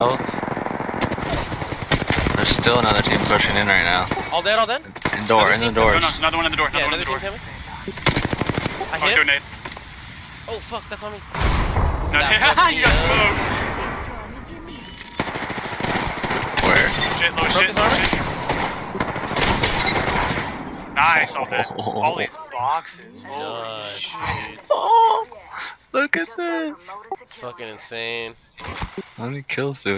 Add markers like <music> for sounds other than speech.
health. There's still another team pushing in right now. All dead, all dead? In door, in the team? doors. No, no, another one in the door. Yeah, Another one in the team door. coming. I Oh, hit. do. Oh fuck, that's on me. No, That <laughs> you got fucking, smoked. Where? Shit, low shit, low shit. Nice, all dead. <laughs> All these boxes. Holy Nuts, shit. dude. Look at this. Fucking insane. How many kills do